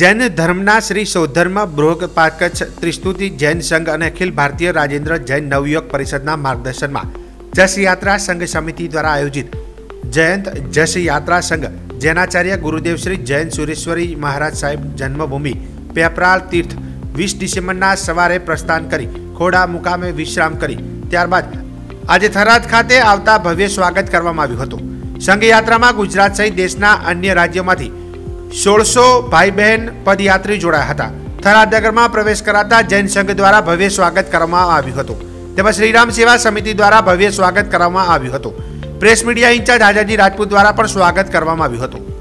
જૈન ધર્મના શ્રી સૌધર્મ બૃહપાત કચ્છ ત્રિસ્તુતિ જૈન સંઘ અને અખિલ ભારતીય રાજેન્દ્ર જૈન નવયુવક પરિષદના માર્ગદર્શનમાં જસ યાત્રા સંઘ સમિતિ દ્વારા આયોજિત જયંત જસ યાત્રા સંઘ જૈનાચાર્ય ગુરુદેવ શ્રી જૈન સુરેશ્વરી મહારાજ સાહેબ જન્મભૂમિ પેપરાળ તીર્થ વીસ ડિસેમ્બરના સવારે પ્રસ્થાન કરી ખોડા મુકામે વિશ્રામ કરી ત્યારબાદ આજે થરાદ ખાતે આવતા ભવ્ય સ્વાગત કરવામાં આવ્યું હતું સંઘ યાત્રામાં ગુજરાત સહિત દેશના અન્ય રાજ્યોમાંથી સોળસો ભાઈ બહેન પદયાત્રી જોડાયા હતા. થરાદનગરમાં પ્રવેશ કરાતા જૈન સંઘ દ્વારા ભવ્ય સ્વાગત કરવામાં આવ્યું હતું. તેમજ શ્રીરામ સેવા સમિતિ દ્વારા ભવ્ય સ્વાગત કરવામાં આવ્યું હતું. પ્રેસ મીડિયા ઇન્ચાર્જ આઝાદી રાજપૂત દ્વારા પણ સ્વાગત કરવામાં આવ્યું હતું.